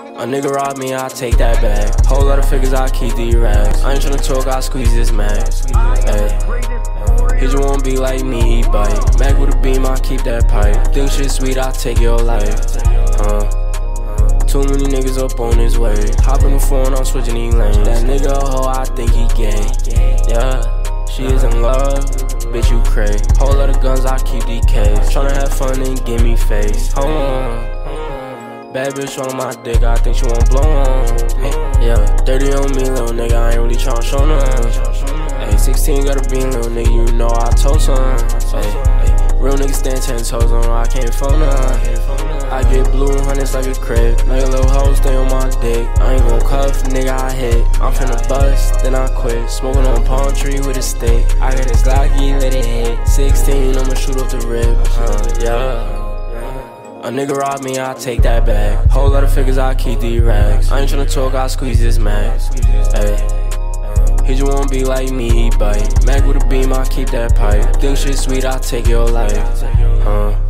A nigga rob me, I take that back. Whole lot of figures, I keep the racks. I ain't tryna talk, I squeeze this. Ayy. He just wanna be like me, he bite. Mac with a beam, I keep that pipe. Think shit sweet, I take your life. Uh. Too many niggas up on his way. Hop in the phone, I'm switching these lanes. That nigga a hoe, I think he gay. Yeah, she is in love. Bitch, you cray. Whole lot of guns, I keep DKs. Tryna have fun and give me face. Hold on. Bad bitch on my dick, I think she won't blow on. Hey, yeah, 30 on me, little nigga, I ain't really tryna show none. Hey, 16 got a bean, little nigga, you know I told some. Hey, real nigga stand 10 toes on, I can't phone none. I get blue hundreds like a crib. Know your little hoe stay on my dick. I ain't gon' cuff, nigga, I hit. I'm finna bust, then I quit. Smoking on palm tree with a stick. I got this Glocky, let it hit. 16, I'ma shoot off the rib. Uh, yeah. A nigga rob me, I take that back. Whole lot of figures, I keep the racks. I ain't tryna talk, I squeeze this max. Ayy. He just wanna be like me, bite. Mac with a beam, I keep that pipe. Think shit sweet, I take your life. Huh?